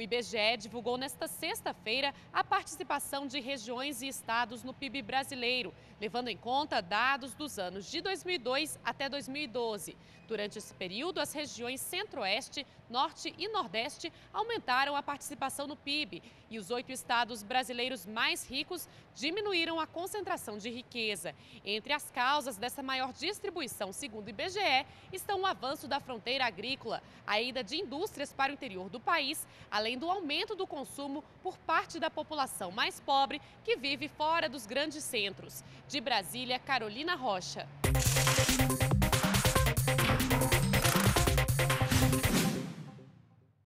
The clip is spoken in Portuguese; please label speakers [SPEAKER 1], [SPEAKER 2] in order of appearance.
[SPEAKER 1] IBGE divulgou nesta sexta-feira a participação de regiões e estados no PIB brasileiro, levando em conta dados dos anos de 2002 até 2012. Durante esse período, as regiões Centro-Oeste, Norte e Nordeste aumentaram a participação no PIB e os oito estados brasileiros mais ricos diminuíram a concentração de riqueza. Entre as causas dessa maior distribuição, segundo o IBGE, estão o avanço da fronteira agrícola, a ida de indústrias para o interior do país, além do aumento do consumo por parte da população mais pobre que vive fora dos grandes centros. De Brasília, Carolina Rocha.